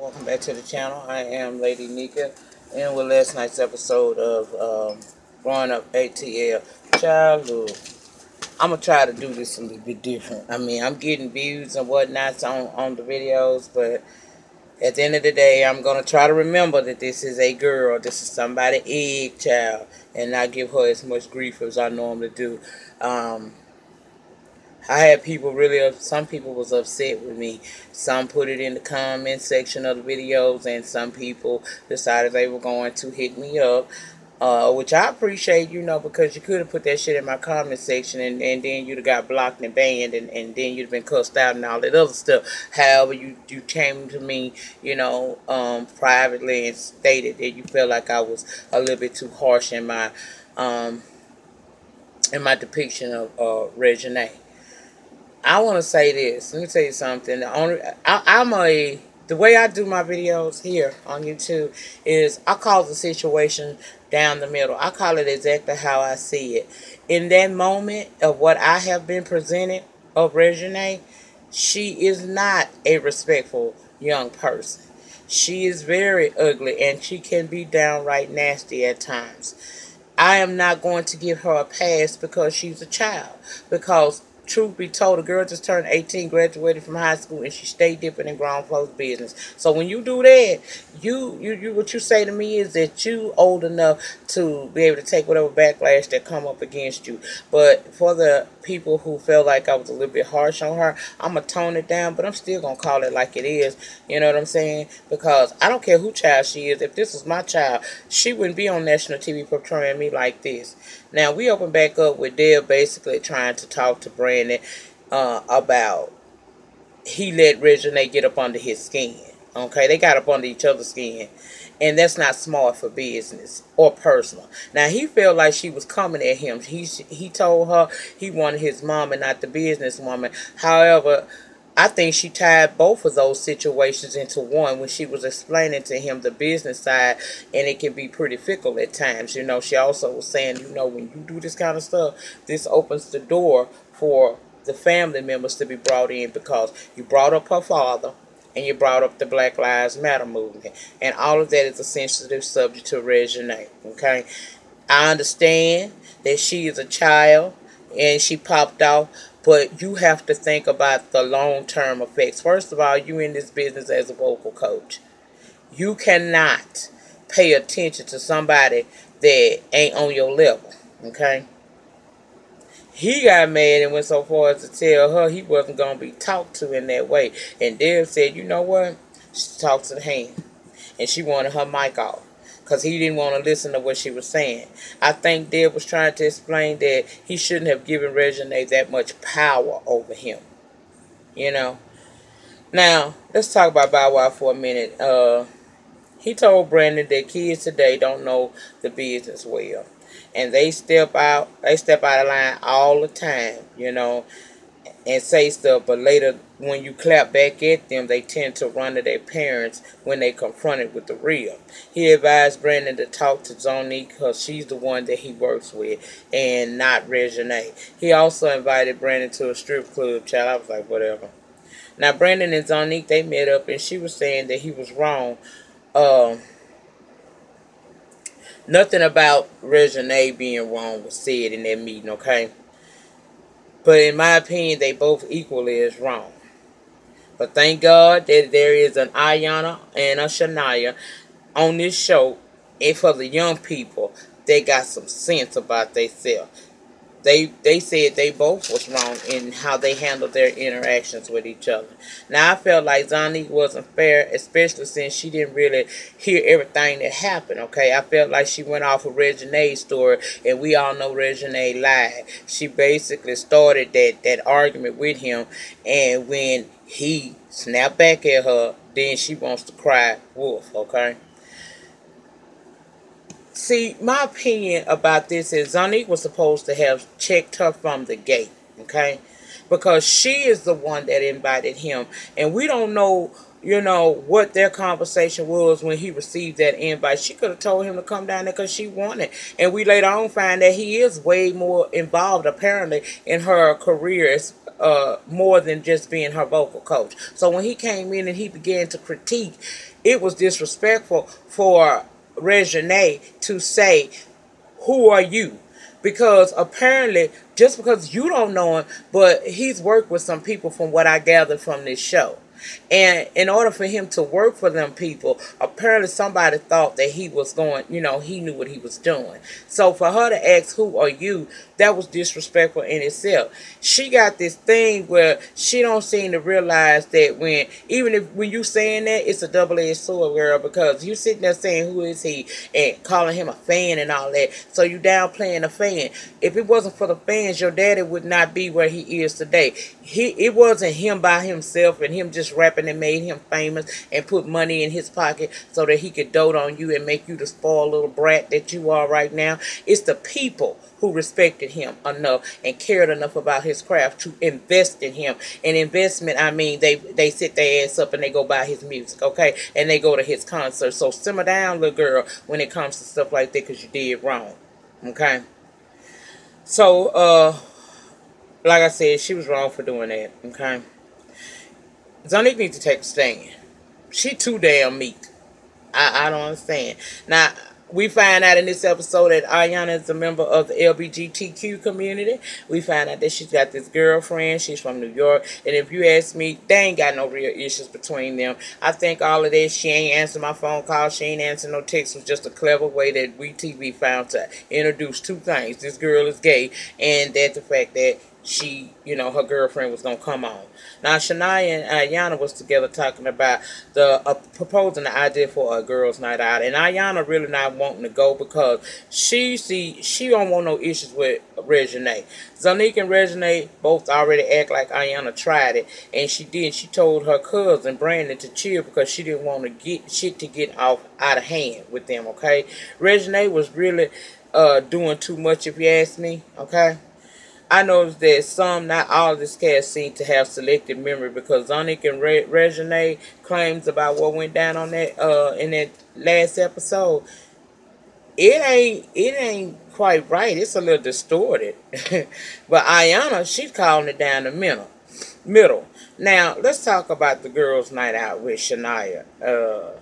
Welcome back to the channel. I am Lady Nyca, and with last night's episode of um, Growing Up ATL. Childhood. I'm gonna try to do this a little bit different. I mean, I'm getting views and whatnot on on the videos, but at the end of the day, I'm gonna try to remember that this is a girl. This is somebody egg child, and not give her as much grief as I normally do. Um, I had people really, some people was upset with me. Some put it in the comment section of the videos, and some people decided they were going to hit me up. Uh, which I appreciate, you know, because you could have put that shit in my comment section and, and then you'd have got blocked and banned and, and then you'd have been cussed out and all that other stuff. However, you, you came to me, you know, um, privately and stated that you felt like I was a little bit too harsh in my, um, in my depiction of uh, Reginae. I want to say this. Let me tell you something. The only I, I'm a the way I do my videos here on YouTube is I call the situation down the middle. I call it exactly how I see it. In that moment of what I have been presented of Reginae, she is not a respectful young person. She is very ugly and she can be downright nasty at times. I am not going to give her a pass because she's a child. Because truth be told, a girl just turned 18, graduated from high school, and she stayed dipping in ground floor business. So when you do that, you, you, you, what you say to me is that you old enough to be able to take whatever backlash that come up against you. But for the people who felt like I was a little bit harsh on her, I'm going to tone it down, but I'm still going to call it like it is. You know what I'm saying? Because I don't care who child she is. If this was my child, she wouldn't be on national TV portraying me like this. Now, we open back up with Dale basically trying to talk to Brandon uh, about he let Reginae get up under his skin. Okay, they got up under each other's skin. And that's not smart for business or personal. Now, he felt like she was coming at him. He, he told her he wanted his mom and not the businesswoman. However, I think she tied both of those situations into one when she was explaining to him the business side, and it can be pretty fickle at times. You know, she also was saying, you know, when you do this kind of stuff, this opens the door for the family members to be brought in because you brought up her father and you brought up the Black Lives Matter movement. And all of that is a sensitive subject to Reginae. Okay? I understand that she is a child and she popped off but you have to think about the long-term effects. First of all, you're in this business as a vocal coach. You cannot pay attention to somebody that ain't on your level, okay? He got mad and went so far as to tell her he wasn't going to be talked to in that way. And Deb said, you know what? She talks to the hand. And she wanted her mic off because he didn't want to listen to what she was saying. I think Deb was trying to explain that he shouldn't have given Reginae that much power over him. You know. Now, let's talk about Bow Wow for a minute. Uh, he told Brandon that kids today don't know the business well. And they step out, they step out of line all the time, you know and say stuff, but later when you clap back at them, they tend to run to their parents when they confronted with the real. He advised Brandon to talk to Zonnique because she's the one that he works with and not Reginae He also invited Brandon to a strip club, child. I was like, whatever. Now, Brandon and Zonnique, they met up and she was saying that he was wrong. Um, nothing about Reginae being wrong was said in that meeting, okay? But in my opinion, they both equally is wrong. But thank God that there is an Ayana and a Shaniah on this show. And for the young people, they got some sense about themselves they they said they both was wrong in how they handled their interactions with each other. Now I felt like Zani wasn't fair, especially since she didn't really hear everything that happened. Okay, I felt like she went off of Reginae's story, and we all know Reginae lied. She basically started that that argument with him, and when he snapped back at her, then she wants to cry wolf. Okay. See, my opinion about this is Zonnique was supposed to have checked her from the gate, okay? Because she is the one that invited him. And we don't know, you know, what their conversation was when he received that invite. She could have told him to come down there because she wanted. And we later on find that he is way more involved, apparently, in her career uh, more than just being her vocal coach. So when he came in and he began to critique, it was disrespectful for Reginae to say, "Who are you?" Because apparently, just because you don't know him, but he's worked with some people from what I gathered from this show. And in order for him to work for them people, apparently somebody thought that he was going, you know, he knew what he was doing. So for her to ask, who are you, that was disrespectful in itself. She got this thing where she don't seem to realize that when, even if when you saying that, it's a double-edged sword, girl, because you sitting there saying, who is he, and calling him a fan and all that. So you downplaying a fan. If it wasn't for the fans, your daddy would not be where he is today. He It wasn't him by himself and him just rapping and made him famous and put money in his pocket so that he could dote on you and make you the spoiled little brat that you are right now. It's the people who respected him enough and cared enough about his craft to invest in him. And investment, I mean, they they sit their ass up and they go buy his music, okay? And they go to his concert. So simmer down, little girl, when it comes to stuff like that because you did wrong, okay? So, uh, like I said, she was wrong for doing that, okay? Zonnique needs to take a stand. She too damn meek. I, I don't understand. Now, we find out in this episode that Ayana is a member of the LBGTQ community. We find out that she's got this girlfriend. She's from New York. And if you ask me, they ain't got no real issues between them. I think all of this, she ain't answering my phone call. She ain't answering no texts. was just a clever way that WeTV found to introduce two things. This girl is gay and that the fact that she, you know, her girlfriend was to come on. Now, Shaniah and Ayana was together talking about the uh, proposing the idea for a girls' night out, and Ayana really not wanting to go because she see she don't want no issues with Reginae. Zonnique and Reginae both already act like Ayana tried it, and she did. She told her cousin Brandon to chill because she didn't want to get shit to get off out of hand with them. Okay, Reginae was really uh, doing too much, if you ask me. Okay. I noticed that some, not all of this cast seem to have selective memory because Zonnique and Re Reginae claims about what went down on that uh in that last episode. It ain't it ain't quite right. It's a little distorted. but Ayana, she's calling it down the middle. Middle. Now let's talk about the girls' night out with Shaniah. Uh,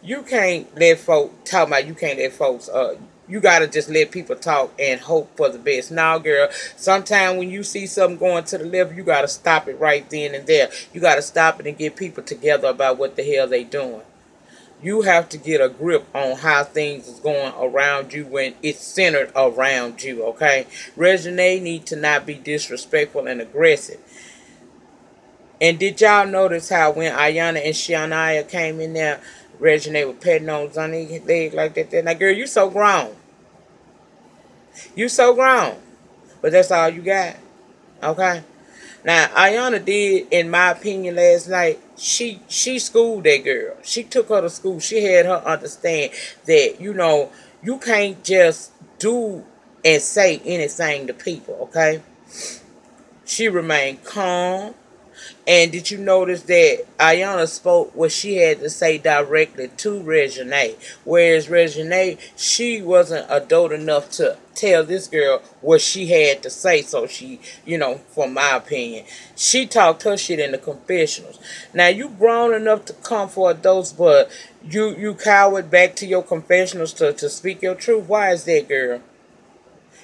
you can't let folks talk about you can't let folks uh you gotta just let people talk and hope for the best. Now, girl, sometimes when you see something going to the left, you gotta stop it right then and there. You gotta stop it and get people together about what the hell they doing. You have to get a grip on how things is going around you when it's centered around you, okay? Reginae need to not be disrespectful and aggressive. And did y'all notice how when Ayana and Shaniah came in there, Reginae was petting on Zonnique's leg like that. Then, Now, girl, you so grown. You so grown. But that's all you got. Okay? Now, Ayana did, in my opinion, last night, she she schooled that girl. She took her to school. She had her understand that, you know, you can't just do and say anything to people, okay? She remained calm. And did you notice that Ayana spoke what she had to say directly to Reginae? Whereas Reginae, she wasn't adult enough to tell this girl what she had to say. So she, you know, from my opinion, she talked her shit in the confessionals. Now you grown enough to come for adults, but you you cowered back to your confessionals to, to speak your truth. Why is that, girl?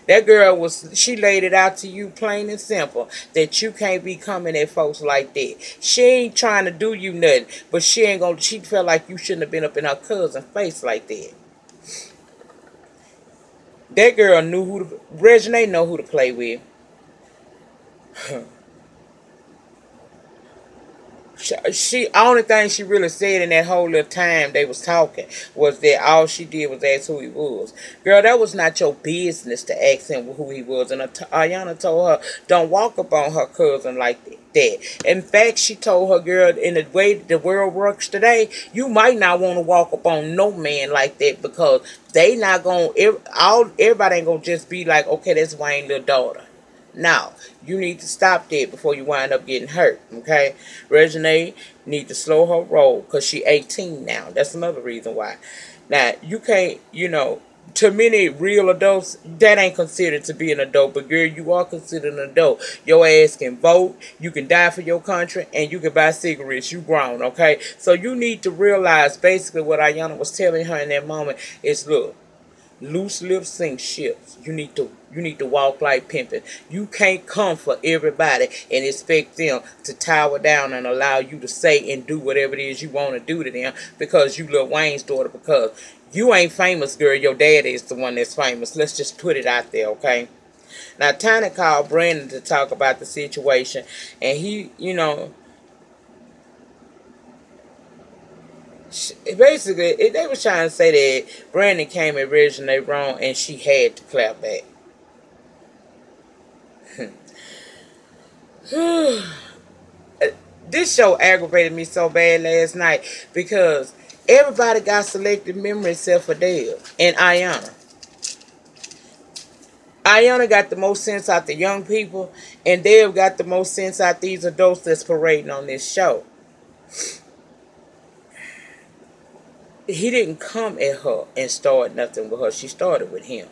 That girl was, she laid it out to you plain and simple that you can't be coming at folks like that. She ain't trying to do you nothing, but she ain't gonna, she felt like you shouldn't have been up in her cousin's face like that. That girl knew who to, Reginae know who to play with. she only thing she really said in that whole little time they was talking was that all she did was ask who he was. Girl, that was not your business to ask him who he was. And Ayana told her, don't walk up on her cousin like that. In fact, she told her girl, in the way the world works today, you might not want to walk up on no man like that because they not to, all everybody ain't to just be like, okay, that's Wayne little daughter. Now, you need to stop that before you wind up getting hurt, okay? Reginae need to slow her roll because she 18 now. That's another reason why. Now, you can't, you know, to many real adults, that ain't considered to be an adult. But girl, you are considered an adult. Your ass can vote, you can die for your country, and you can buy cigarettes. You grown, okay? So you need to realize basically what Ayana was telling her in that moment is look, loose lips sink ships. You need to you need to walk like pimping. You can't come for everybody and expect them to tower down and allow you to say and do whatever it is you want to do to them because you Lil Wayne's daughter because you ain't famous, girl. Your daddy is the one that's famous. Let's just put it out there, okay? Now, Tiny called Brandon to talk about the situation, and he, you know, basically, they were trying to say that Brandon came originally wrong, and she had to clap back. this show aggravated me so bad last night because Everybody got selected memory except for Dale and Ayana. Ayana got the most sense out the young people, and Dale got the most sense out these adults that's parading on this show. He didn't come at her and start nothing with her. She started with him.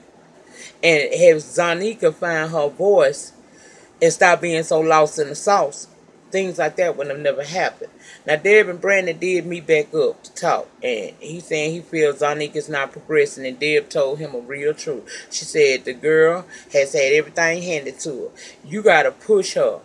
And have Zonika find her voice and stop being so lost in the sauce, things like that would have never happened. Now, Deb and Brandon did meet back up to talk, and he's saying he feels Zonnique is not progressing, and Deb told him a real truth. She said the girl has had everything handed to her. You got to push her.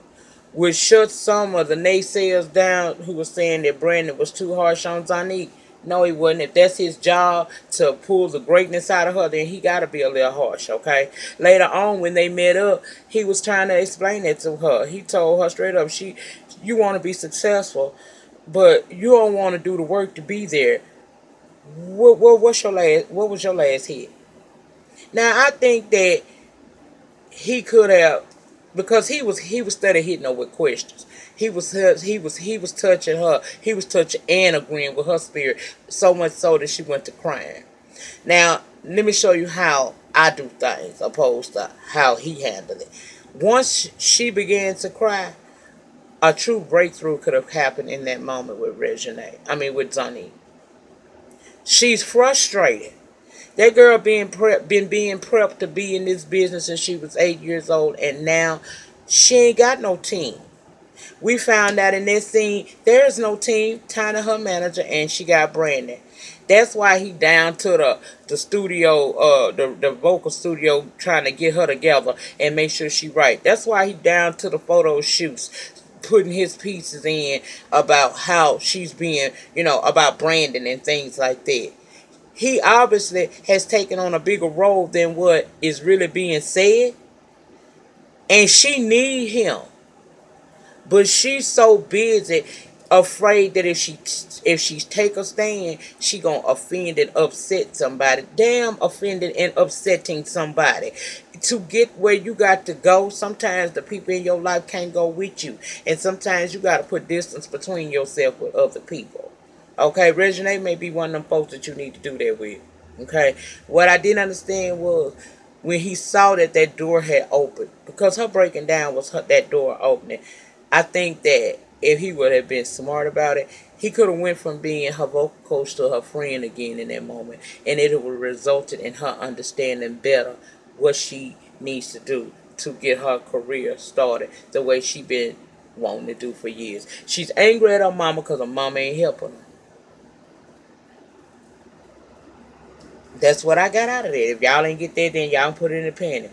Which shut some of the naysayers down who were saying that Brandon was too harsh on Zonnique. No, he wasn't. If that's his job to pull the greatness out of her, then he got to be a little harsh, okay? Later on, when they met up, he was trying to explain it to her. He told her straight up, "She, you want to be successful, but you don't want to do the work to be there. What, what what's your last what was your last hit? Now I think that he could have because he was he was steady hitting her with questions. He was he was he was touching her. He was touching and agreeing with her spirit so much so that she went to crying. Now let me show you how I do things opposed to how he handled it. Once she began to cry, a true breakthrough could have happened in that moment with Reginae. I mean, with Zani. She's frustrated. That girl being prep, been being prepped to be in this business since she was eight years old, and now she ain't got no team. We found out in this scene there is no team. Tina, her manager, and she got Brandon. That's why he down to the the studio, uh, the the vocal studio, trying to get her together and make sure she right. That's why he down to the photo shoots, putting his pieces in about how she's being, you know, about Brandon and things like that. He obviously has taken on a bigger role than what is really being said. And she need him. But she's so busy afraid that if she if she take a stand, she gonna offend and upset somebody. Damn offended and upsetting somebody. To get where you got to go, sometimes the people in your life can't go with you. And sometimes you gotta put distance between yourself with other people. Okay, Reginae may be one of them folks that you need to do that with. Okay. What I didn't understand was when he saw that that door had opened, because her breaking down was her, that door opening. I think that if he would have been smart about it, he could have went from being her vocal coach to her friend again in that moment, and it would have resulted in her understanding better what she needs to do to get her career started the way she been wanting to do for years. She's angry at her mama because her mama ain't helping her. That's what I got out of it. If y'all ain't get that, then y'all put it in the penny.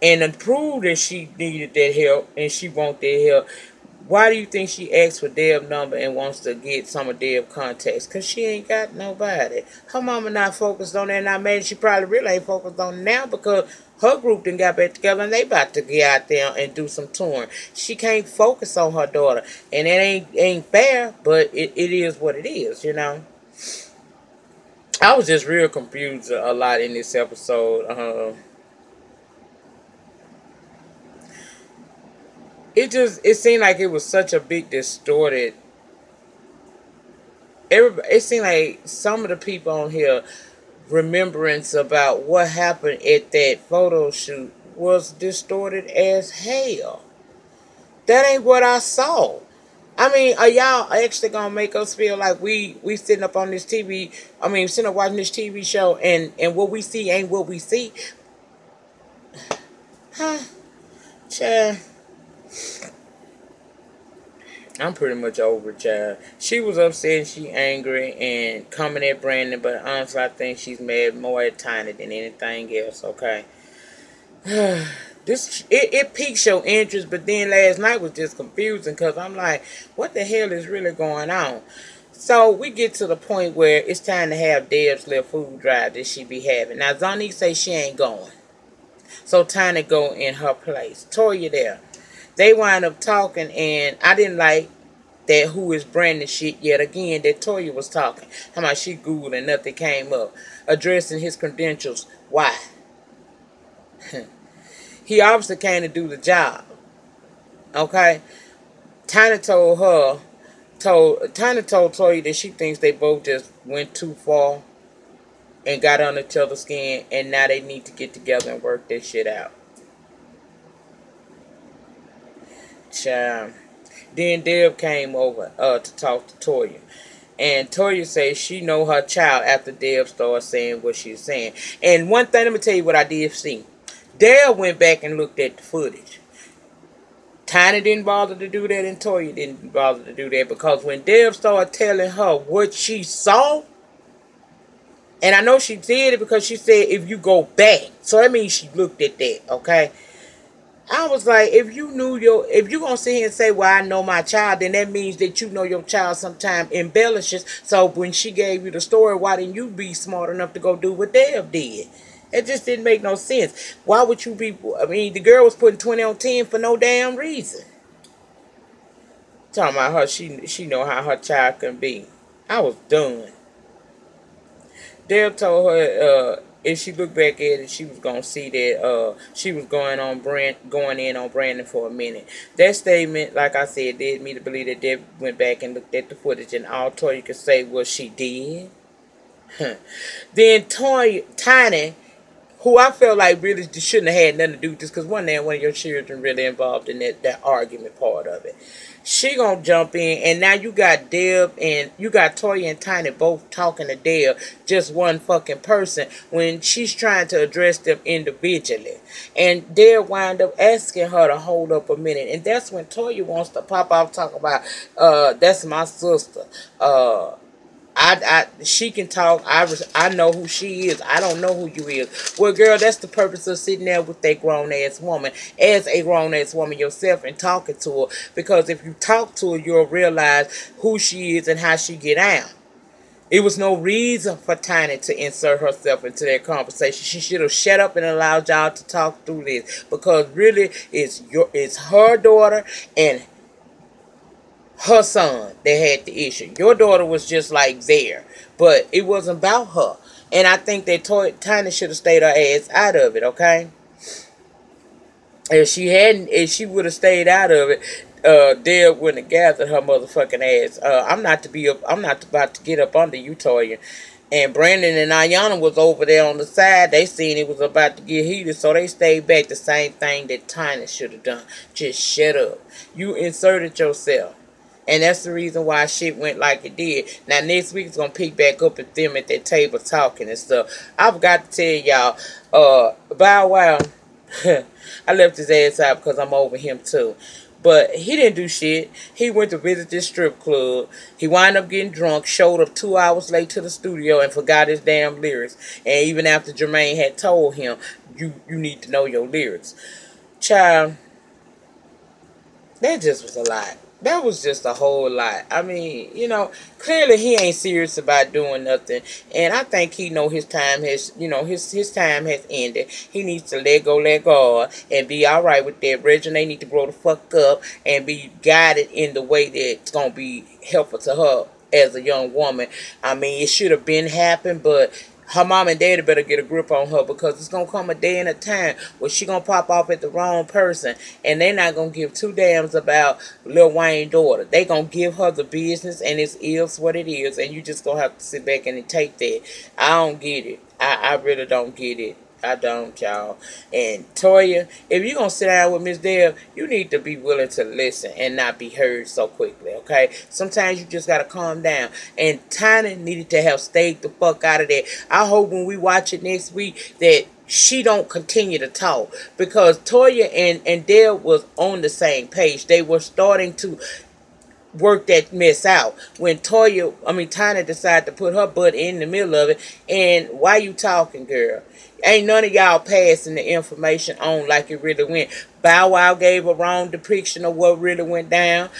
And prove that she needed that help and she want that help, why do you think she asked for Deb number and wants to get some of Deb contacts? Because she ain't got nobody. Her mama not focused on that. And I imagine she probably really ain't focused on now because her group then got back together and they about to get out there and do some touring. She can't focus on her daughter. And it ain't ain't fair, but it, it is what it is, you know. I was just real confused a lot in this episode. Uh, it just it seemed like it was such a big distorted everybody it seemed like some of the people on here remembrance about what happened at that photo shoot was distorted as hell that ain't what i saw I mean, are y'all actually gonna make us feel like we we sitting up on this TV? I mean, sitting up watching this TV show, and and what we see ain't what we see. Huh? Child. I'm pretty much over child. She was upset she angry and coming at Brandon, but honestly I think she's mad more at Tiny than anything else, okay? this it, it piques your interest, but then last night was just confusing because I'm like, what the hell is really going on? So we get to the point where it's time to have Deb's little food drive that she be having. Now Zonnique say she ain't going. So Tiny go in her place. Toya there. They wind up talking and I didn't like that who is Brandon shit yet again that Toya was talking. How much she Googled and nothing came up. Addressing his credentials. Why? he obviously came to do the job. Okay? Tiny told her, told Tiny told Toya that she thinks they both just went too far and got on each other's skin and now they need to get together and work this shit out. Child. Then Deb came over uh, to talk to Toya. And Toya says she know her child after Deb started saying what she's saying. And one thing, let me tell you what I did see. Deb went back and looked at the footage. Tiny didn't bother to do that, and Toya didn't bother to do that because when Deb started telling her what she saw, and I know she did it because she said if you go back, so that means she looked at that, okay? I was like, if you knew your, if you gonna sit here and say, well, I know my child, then that means that you know your child sometimes embellishes. So when she gave you the story, why didn't you be smart enough to go do what Deb did? It just didn't make no sense. Why would you be, I mean, the girl was putting 20 on 10 for no damn reason. Talking about her, she, she know how her child can be. I was done. Deb told her, uh, if she looked back at it, she was gonna see that uh she was going on brand going in on Brandon for a minute. That statement, like I said, did me to believe that Deb went back and looked at the footage, and all Toya could say was she did. then Toy Tiny who I felt like really shouldn't have had nothing to do with this because one day one of your children really involved in that, that argument part of it. She gonna jump in and now you got Deb and you got Toya and Tiny both talking to Deb, just one fucking person, when she's trying to address them individually. And Deb wind up asking her to hold up a minute. And that's when Toya wants to pop off talk about uh that's my sister. Uh I, I, she can talk. I, I know who she is. I don't know who you is. Well, girl, that's the purpose of sitting there with that grown ass woman, as a grown ass woman yourself, and talking to her. Because if you talk to her, you'll realize who she is and how she get out. It was no reason for Tiny to insert herself into that conversation. She should have shut up and allowed y'all to talk through this. Because really, it's your, it's her daughter and her son that had the issue. Your daughter was just like there, but it wasn't about her. And I think that Toy, Tiny should have stayed her ass out of it, okay? If she hadn't, if she would have stayed out of it, uh, Deb wouldn't have gathered her motherfucking ass. Uh, I'm not to be up, I'm not about to get up under you, Toya. And Brandon and Ayana was over there on the side. They seen it was about to get heated, so they stayed back. The same thing that Tiny should have done. Just shut up. You inserted yourself. And that's the reason why shit went like it did. Now, next week, it's going to pick back up at them at that table talking and stuff. I forgot to tell y'all, uh, Bow Wow, I left his ass out because I'm over him too. But he didn't do shit. He went to visit this strip club. He wound up getting drunk, showed up two hours late to the studio, and forgot his damn lyrics. And even after Jermaine had told him, you, you need to know your lyrics. Child, that just was a lot that was just a whole lot. I mean, you know, clearly he ain't serious about doing nothing, and I think he know his time has, you know, his his time has ended. He needs to let go, let go, and be all right with that. Regina they need to grow the fuck up and be guided in the way that's gonna be helpful to her as a young woman. I mean, it should have been happened, but her mom and daddy better get a grip on her because it's gonna come a day and a time where she gonna pop off at the wrong person and they're not gonna give two damns about Lil Wayne daughter. They gonna give her the business and it's is what it is and you just gonna have to sit back and take that. I don't get it. I, I really don't get it. I don't, y'all. And Toya, if you're going to sit down with Miss Deb, you need to be willing to listen and not be heard so quickly, okay? Sometimes you just got to calm down. And Tiny needed to have stayed the fuck out of there. I hope when we watch it next week that she don't continue to talk because Toya and and Deb was on the same page. They were starting to work that mess out. When Toya, I mean Tiny decided to put her butt in the middle of it, and why you talking, girl? Ain't none of y'all passing the information on like it really went. Bow Wow gave a wrong depiction of what really went down.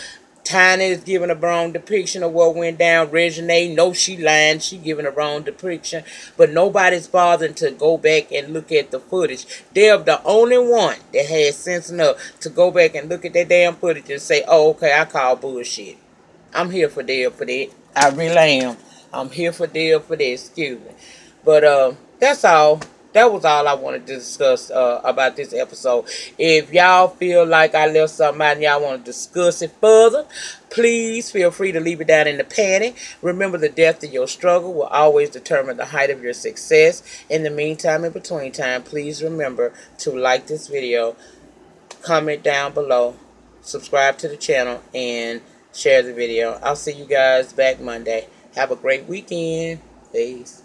Tiny is giving a wrong depiction of what went down. Reginae, no, she lying. She giving a wrong depiction. But nobody's bothering to go back and look at the footage. They're the only one that has sense enough to go back and look at that damn footage and say, oh, okay, I call bullshit. I'm here for Dale for that. I really am. I'm here for Dale for that. Excuse me. But uh, that's all that was all I wanted to discuss uh, about this episode. If y'all feel like I left something out and y'all want to discuss it further, please feel free to leave it down in the panty. Remember, the depth of your struggle will always determine the height of your success. In the meantime, in between time, please remember to like this video, comment down below, subscribe to the channel, and share the video. I'll see you guys back Monday. Have a great weekend. Peace.